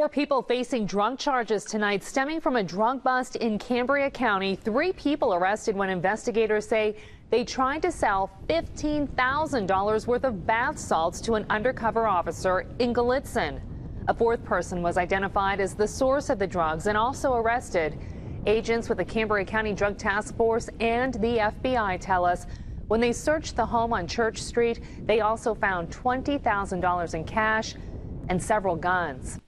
Four people facing drunk charges tonight stemming from a drug bust in Cambria County. Three people arrested when investigators say they tried to sell $15,000 worth of bath salts to an undercover officer in Gallitzin. A fourth person was identified as the source of the drugs and also arrested. Agents with the Cambria County Drug Task Force and the FBI tell us when they searched the home on Church Street, they also found $20,000 in cash and several guns.